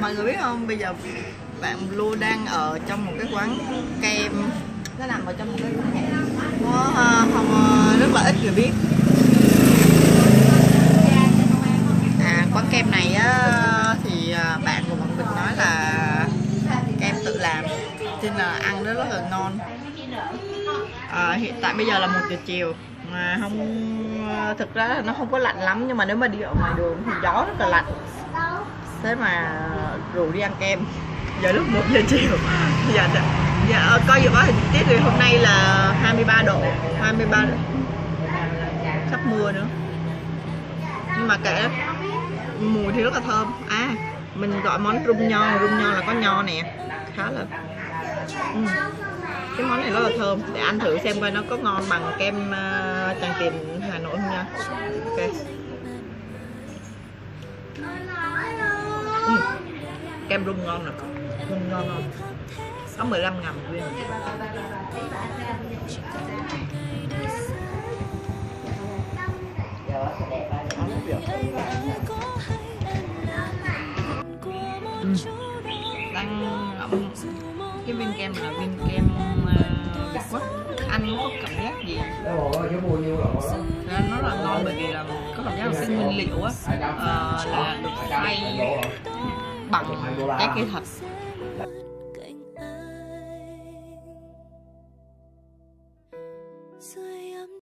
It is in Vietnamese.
mọi người biết không? Bây giờ bạn Blue đang ở trong một cái quán kem. Nó nằm ở trong một cái quán hẻm có ờ, không ờ, rất là ít người biết. À quán kem này á thì ờ, bạn của bọn mình nói là kem tự làm nên là ăn nó rất là ngon. À, hiện tại bây giờ là một giờ chiều mà không thực ra là nó không có lạnh lắm nhưng mà nếu mà đi ở ngoài đường thì gió rất là lạnh thế mà ờ, rủ đi ăn kem. Giờ lúc 1 giờ chiều. Dạ, dạ, dạ ờ, coi dự báo thời tiết thì hôm nay là 23 độ 23 độ. Sắp mưa nữa. Nhưng mà kệ mùi thì rất là thơm. À mình gọi món rum nho. Rum nho là có nho nè. Khá là ừ. cái món này rất là thơm. Để ăn thử xem coi nó có ngon bằng kem uh, tràng tiền hà nội không nha. Ok. Kem rung ngon nè. Rung ngon không có 15 ngàn một viên. Ừ. đang ngậm cái viên kem là viên kem uh, Việt Quất ăn nó có cảm giác gì? Nó là ngon bởi vì là có cảm giác là cái nguyên liệu á ờ, là được xay bằng 适